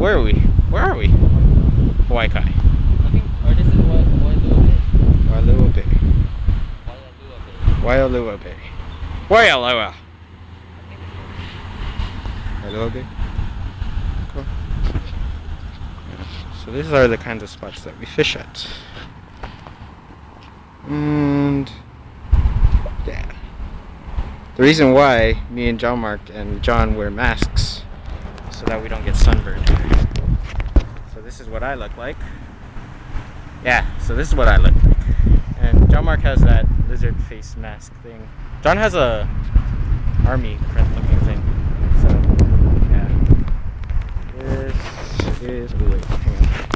where are we? Where are we? Hawaii Kai. I think, or this is Wailua Wailua Bay. Bay. Wailua Bay. Bay. Wailua. Wailua Bay. Cool. So these are the kinds of spots that we fish at. And yeah. The reason why me and John Mark and John wear masks so that we don't get sunburned. So this is what I look like. Yeah, so this is what I look like. And John Mark has that lizard face mask thing. John has a army print looking thing. So yeah. This is oh wait, hang on.